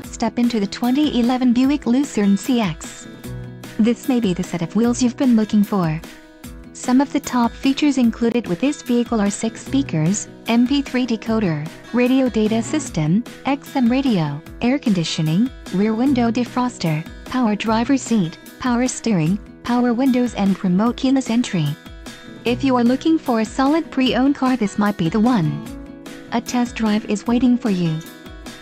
Step into the 2011 Buick Lucerne CX. This may be the set of wheels you've been looking for. Some of the top features included with this vehicle are 6 speakers, MP3 decoder, radio data system, XM radio, air conditioning, rear window defroster, power driver seat, power steering, power windows and remote keyless entry. If you are looking for a solid pre-owned car this might be the one. A test drive is waiting for you.